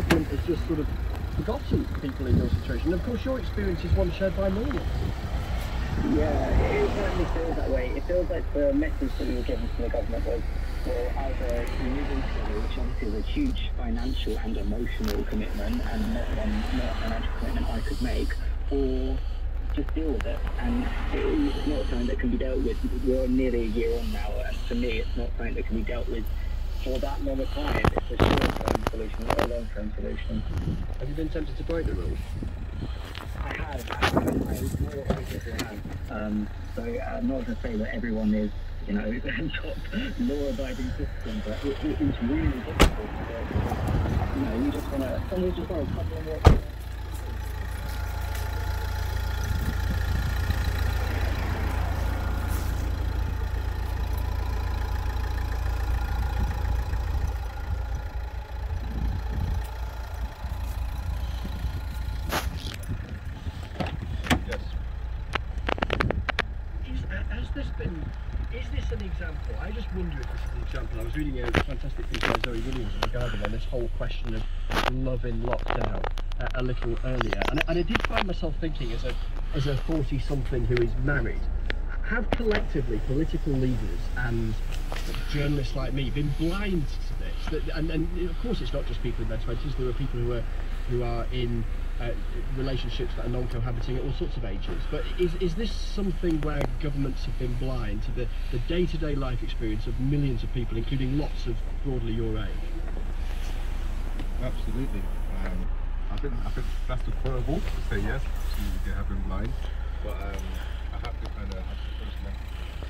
government has just sort of forgotten people in your situation. And of course, your experience is one shared by millions. Yeah, it certainly feels that way. It feels like the message that we were given from the government was, well, either you move into it, which obviously is a huge financial and emotional commitment, and not not a financial commitment I could make, or just deal with it. And it's not something that can be dealt with. We're nearly a year on now, and for me, it's not something that can be dealt with for that long a time. It's a short-term solution, not a long-term solution. Have you been tempted to break the rules? I have. I, I more obviously have. Um, so I'm not going to say that everyone is, you know, top law-abiding citizen, but it, it is really difficult. But, you know, you just want to, sometimes just want a couple of more. Yes. Is, has this been, is this an example? I just wonder if this is an example. I was reading a fantastic piece by Zoe Williams Guardian on this whole question of love in lockdown uh, a little earlier. And, and I did find myself thinking as a, as a 40 something who is married, have collectively political leaders and journalists like me been blind to this? That, and, and of course, it's not just people in their 20s, there are people who are, who are in uh, relationships that are non-cohabiting at all sorts of ages. But is, is this something where governments have been blind to the, the day-to-day life experience of millions of people, including lots of broadly your age? Absolutely. Um, I think I think that's deplorable to say yes they have been blind, but um, have to kind of have to